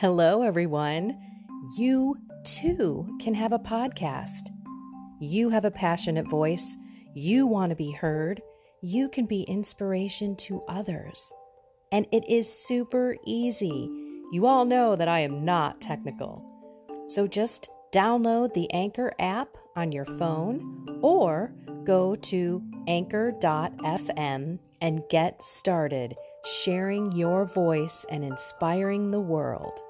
Hello, everyone. You too can have a podcast. You have a passionate voice. You want to be heard. You can be inspiration to others. And it is super easy. You all know that I am not technical. So just download the Anchor app on your phone or go to anchor.fm and get started sharing your voice and inspiring the world.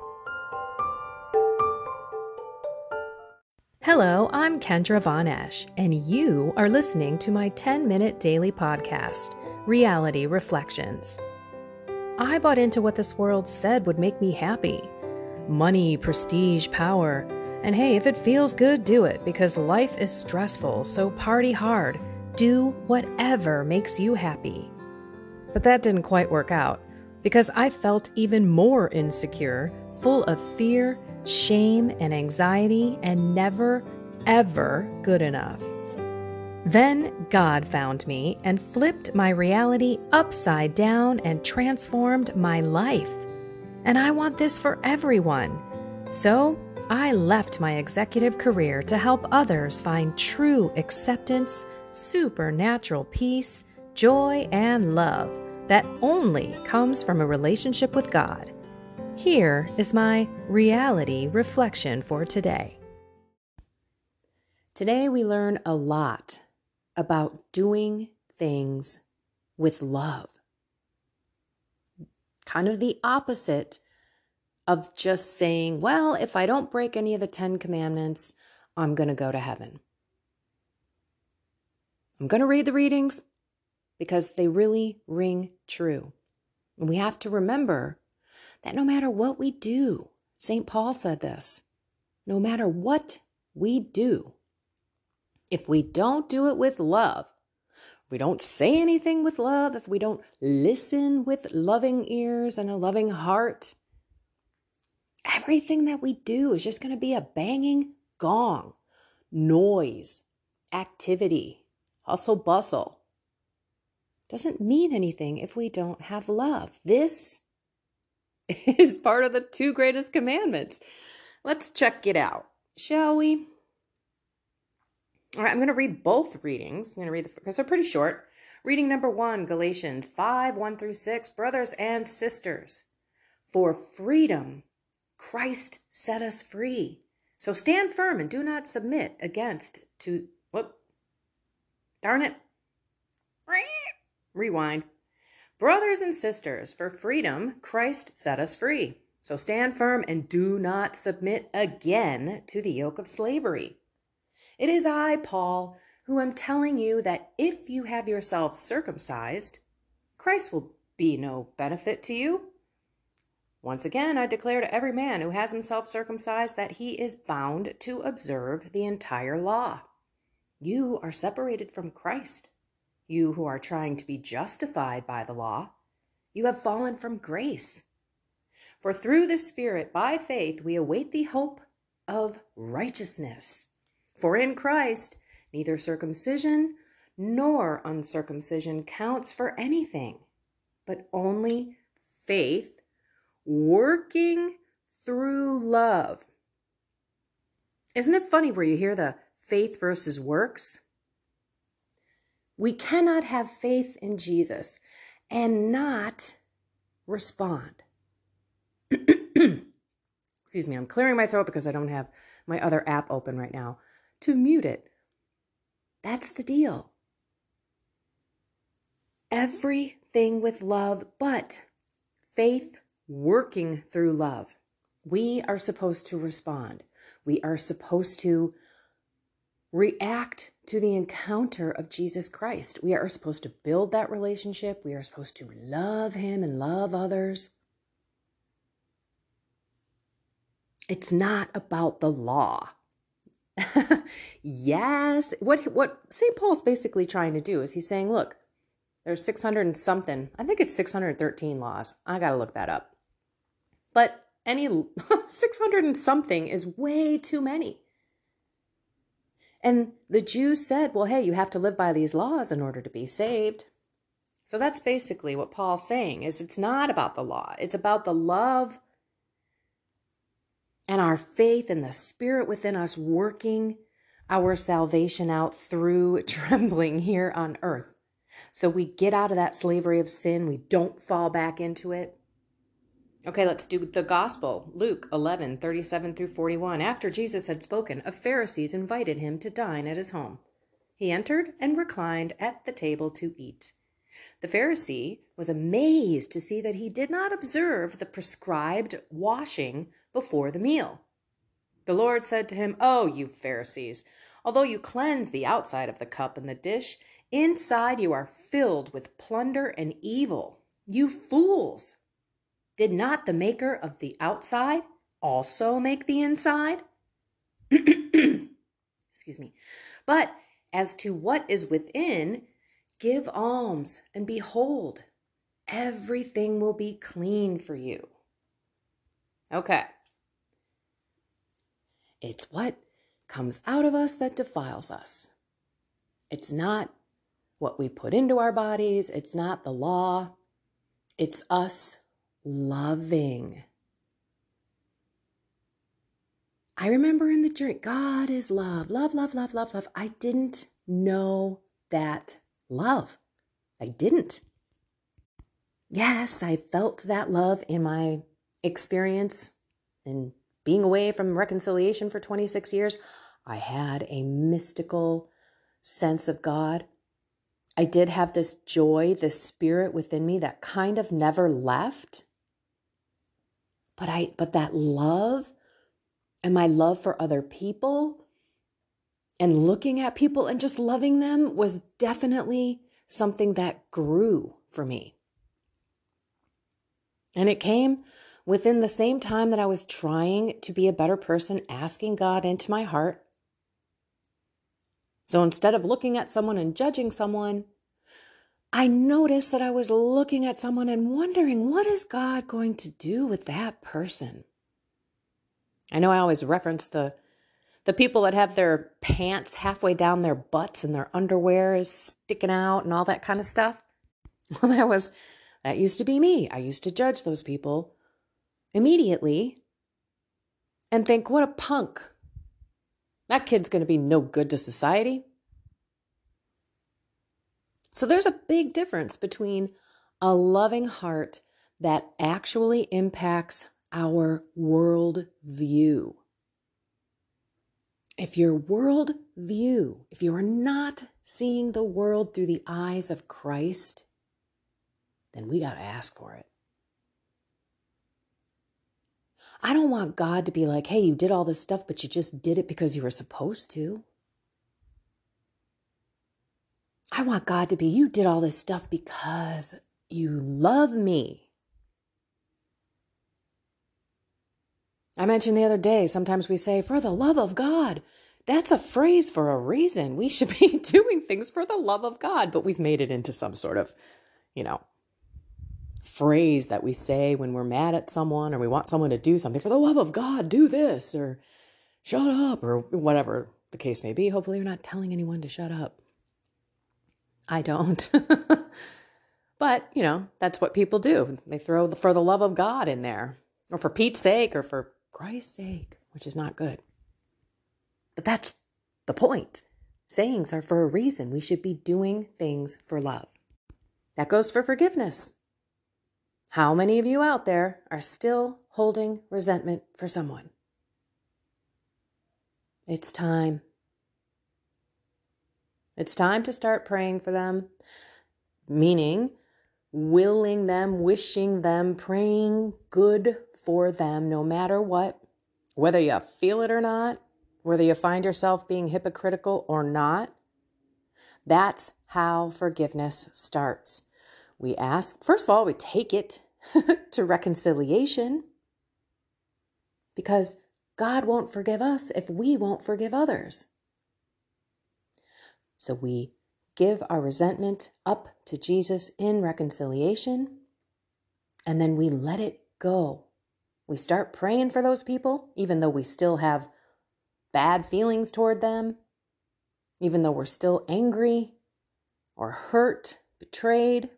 Hello, I'm Kendra Von Esh, and you are listening to my 10 minute daily podcast, Reality Reflections. I bought into what this world said would make me happy money, prestige, power. And hey, if it feels good, do it because life is stressful, so party hard. Do whatever makes you happy. But that didn't quite work out because I felt even more insecure, full of fear, shame, and anxiety, and never, ever good enough. Then God found me and flipped my reality upside down and transformed my life. And I want this for everyone. So I left my executive career to help others find true acceptance, supernatural peace, joy, and love that only comes from a relationship with God. Here is my reality reflection for today. Today, we learn a lot about doing things with love. Kind of the opposite of just saying, well, if I don't break any of the Ten Commandments, I'm going to go to heaven. I'm going to read the readings because they really ring true. And we have to remember that no matter what we do, St. Paul said this no matter what we do, if we don't do it with love, if we don't say anything with love, if we don't listen with loving ears and a loving heart, everything that we do is just going to be a banging gong, noise, activity, hustle bustle doesn't mean anything if we don't have love. This is part of the two greatest commandments. Let's check it out, shall we? All right, I'm going to read both readings. I'm going to read the because they're pretty short. Reading number one, Galatians 5 1 through 6. Brothers and sisters, for freedom, Christ set us free. So stand firm and do not submit against to, whoop, darn it. Rewind. Brothers and sisters, for freedom, Christ set us free. So stand firm and do not submit again to the yoke of slavery. It is I, Paul, who am telling you that if you have yourselves circumcised, Christ will be no benefit to you. Once again, I declare to every man who has himself circumcised that he is bound to observe the entire law. You are separated from Christ you who are trying to be justified by the law, you have fallen from grace. For through the Spirit, by faith, we await the hope of righteousness. For in Christ, neither circumcision nor uncircumcision counts for anything, but only faith working through love. Isn't it funny where you hear the faith versus works? We cannot have faith in Jesus and not respond. Excuse me, I'm clearing my throat because I don't have my other app open right now to mute it. That's the deal. Everything with love, but faith working through love. We are supposed to respond. We are supposed to react to the encounter of Jesus Christ. We are supposed to build that relationship. We are supposed to love Him and love others. It's not about the law. yes, what what St. Paul's basically trying to do is he's saying, look, there's 600 and something. I think it's 613 laws. I got to look that up. But any 600 and something is way too many. And the Jews said, well, hey, you have to live by these laws in order to be saved. So that's basically what Paul's saying is it's not about the law. It's about the love and our faith and the Spirit within us working our salvation out through trembling here on earth. So we get out of that slavery of sin, we don't fall back into it. Okay, let's do the gospel. Luke 11, 37 through 41. After Jesus had spoken, a Pharisees invited him to dine at his home. He entered and reclined at the table to eat. The Pharisee was amazed to see that he did not observe the prescribed washing before the meal. The Lord said to him, Oh, you Pharisees, although you cleanse the outside of the cup and the dish, inside you are filled with plunder and evil. You fools! Did not the maker of the outside also make the inside? Excuse me. But as to what is within, give alms, and behold, everything will be clean for you. Okay. It's what comes out of us that defiles us. It's not what we put into our bodies, it's not the law, it's us loving. I remember in the journey, God is love, love, love, love, love, love. I didn't know that love. I didn't. Yes, I felt that love in my experience and being away from reconciliation for 26 years. I had a mystical sense of God. I did have this joy, this spirit within me that kind of never left. But I but that love and my love for other people and looking at people and just loving them was definitely something that grew for me. And it came within the same time that I was trying to be a better person, asking God into my heart. So instead of looking at someone and judging someone, I noticed that I was looking at someone and wondering, what is God going to do with that person? I know I always reference the the people that have their pants halfway down their butts and their underwear is sticking out and all that kind of stuff. Well, that was that used to be me. I used to judge those people immediately and think, what a punk. That kid's going to be no good to society. So there's a big difference between a loving heart that actually impacts our world view. If your world view, if you are not seeing the world through the eyes of Christ, then we got to ask for it. I don't want God to be like, hey, you did all this stuff, but you just did it because you were supposed to. I want God to be, you did all this stuff because you love me. I mentioned the other day, sometimes we say, for the love of God. That's a phrase for a reason. We should be doing things for the love of God, but we've made it into some sort of, you know, phrase that we say when we're mad at someone or we want someone to do something. For the love of God, do this or shut up or whatever the case may be. Hopefully, you're not telling anyone to shut up. I don't. but, you know, that's what people do. They throw the for the love of God in there, or for Pete's sake, or for Christ's sake, which is not good. But that's the point. Sayings are for a reason. We should be doing things for love. That goes for forgiveness. How many of you out there are still holding resentment for someone? It's time. It's time to start praying for them, meaning willing them, wishing them, praying good for them no matter what, whether you feel it or not, whether you find yourself being hypocritical or not. That's how forgiveness starts. We ask, first of all, we take it to reconciliation because God won't forgive us if we won't forgive others. So we give our resentment up to Jesus in reconciliation, and then we let it go. We start praying for those people, even though we still have bad feelings toward them, even though we're still angry or hurt, betrayed.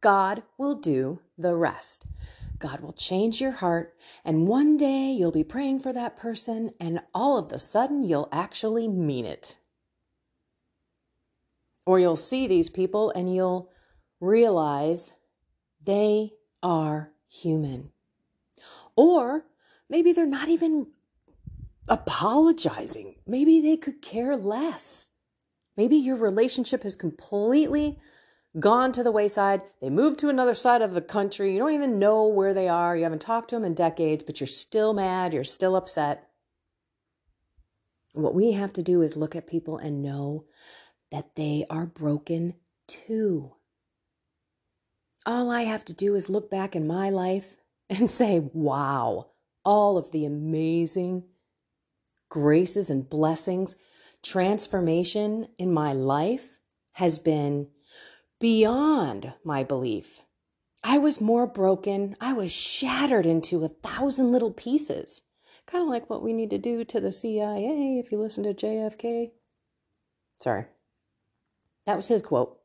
God will do the rest. God will change your heart, and one day you'll be praying for that person, and all of the sudden you'll actually mean it. Or you'll see these people and you'll realize they are human. Or maybe they're not even apologizing. Maybe they could care less. Maybe your relationship has completely gone to the wayside. They moved to another side of the country. You don't even know where they are. You haven't talked to them in decades, but you're still mad. You're still upset. What we have to do is look at people and know that they are broken too. All I have to do is look back in my life and say, wow, all of the amazing graces and blessings, transformation in my life has been beyond my belief. I was more broken. I was shattered into a thousand little pieces. Kind of like what we need to do to the CIA if you listen to JFK. Sorry. That was his quote.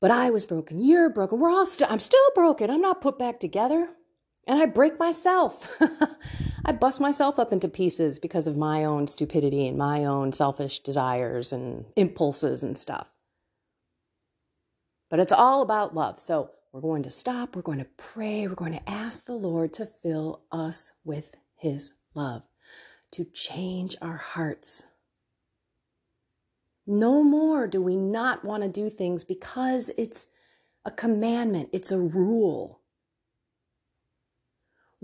But I was broken. You're broken. We're all still, I'm still broken. I'm not put back together. And I break myself. I bust myself up into pieces because of my own stupidity and my own selfish desires and impulses and stuff. But it's all about love. So we're going to stop. We're going to pray. We're going to ask the Lord to fill us with His love, to change our hearts. No more do we not want to do things because it's a commandment, it's a rule.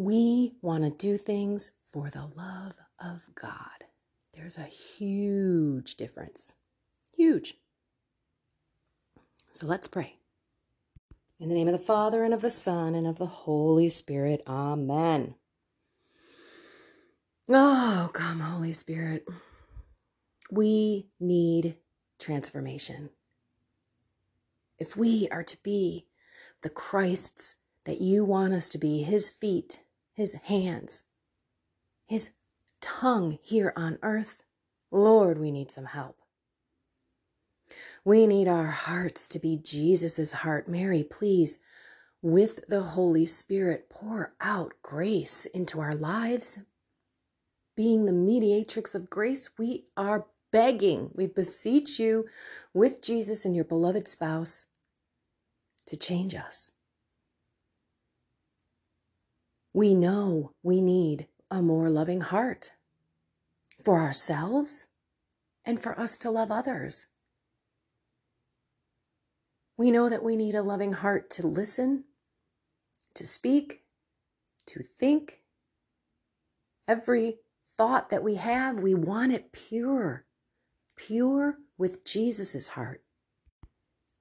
We want to do things for the love of God. There's a huge difference. Huge. So let's pray. In the name of the Father, and of the Son, and of the Holy Spirit. Amen. Oh, come, Holy Spirit. We need transformation. If we are to be the Christs that you want us to be, His feet, his hands, his tongue here on earth. Lord, we need some help. We need our hearts to be Jesus' heart. Mary, please, with the Holy Spirit, pour out grace into our lives. Being the mediatrix of grace, we are begging, we beseech you with Jesus and your beloved spouse to change us. We know we need a more loving heart for ourselves and for us to love others. We know that we need a loving heart to listen, to speak, to think. Every thought that we have, we want it pure, pure with Jesus' heart.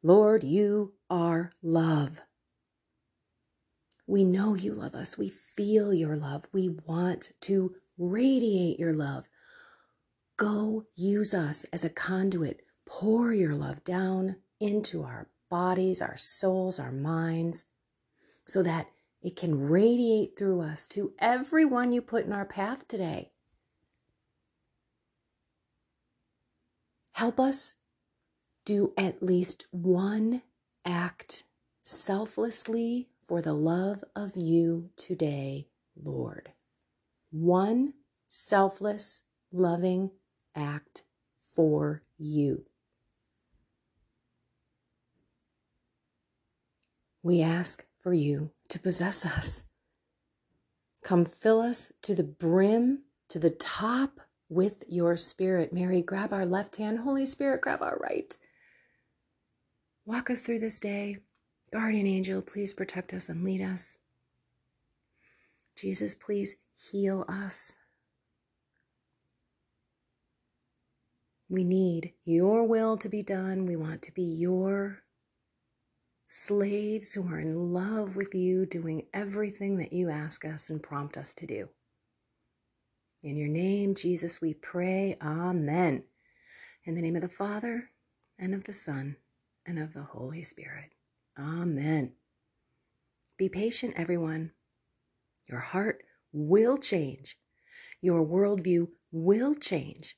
Lord, you are love. We know you love us. We feel your love. We want to radiate your love. Go use us as a conduit. Pour your love down into our bodies, our souls, our minds, so that it can radiate through us to everyone you put in our path today. Help us do at least one act selflessly for the love of you today, Lord. One selfless, loving act for you. We ask for you to possess us. Come fill us to the brim, to the top with your spirit. Mary, grab our left hand. Holy Spirit, grab our right. Walk us through this day. Guardian angel, please protect us and lead us. Jesus, please heal us. We need your will to be done. We want to be your slaves who are in love with you, doing everything that you ask us and prompt us to do. In your name, Jesus, we pray. Amen. In the name of the Father, and of the Son, and of the Holy Spirit. Amen. Be patient, everyone. Your heart will change. Your worldview will change.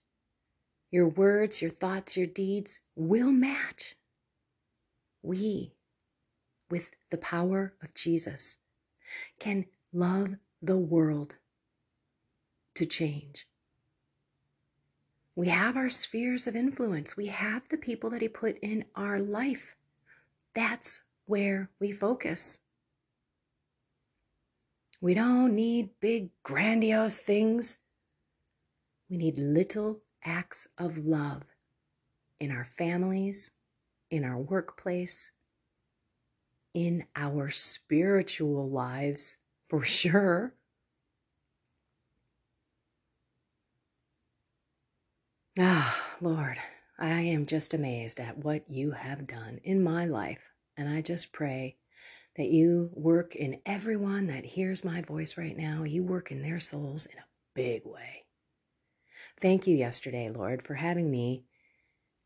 Your words, your thoughts, your deeds will match. We, with the power of Jesus, can love the world to change. We have our spheres of influence. We have the people that He put in our life. That's where we focus. We don't need big, grandiose things. We need little acts of love in our families, in our workplace, in our spiritual lives, for sure. Ah, Lord, I am just amazed at what you have done in my life. And I just pray that you work in everyone that hears my voice right now. You work in their souls in a big way. Thank you yesterday, Lord, for having me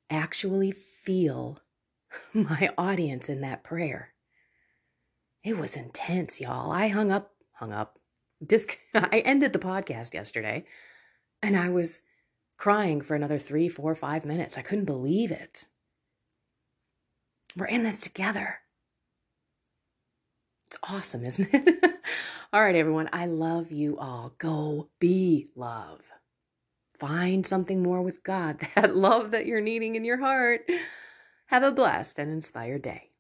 actually feel my audience in that prayer. It was intense, y'all. I hung up, hung up, disc- I ended the podcast yesterday and I was crying for another three, four, five minutes. I couldn't believe it. We're in this together. It's awesome, isn't it? all right, everyone. I love you all. Go be love. Find something more with God, that love that you're needing in your heart. Have a blessed and inspired day.